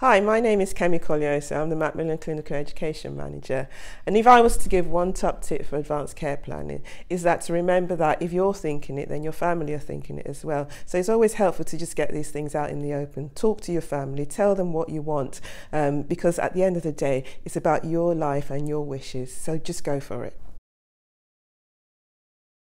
Hi, my name is Kemi Koleoso. I'm the Macmillan Clinical Education Manager. And if I was to give one top tip for advanced care planning, is that to remember that if you're thinking it, then your family are thinking it as well. So it's always helpful to just get these things out in the open. Talk to your family, tell them what you want, um, because at the end of the day, it's about your life and your wishes. So just go for it.